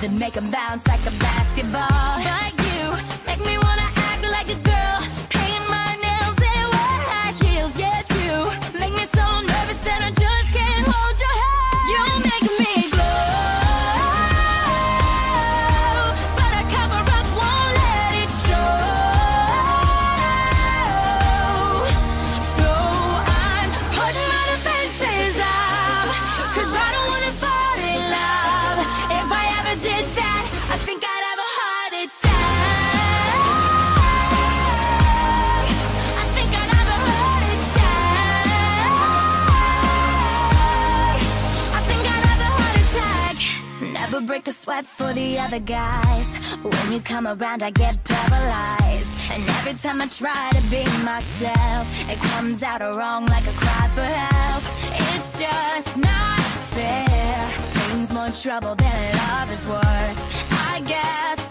Then make him bounce like a basketball. But you make me wanna act like a break a sweat for the other guys. When you come around, I get paralyzed. And every time I try to be myself, it comes out wrong like a cry for help. It's just not fair. Pain's more trouble than love is worth. I guess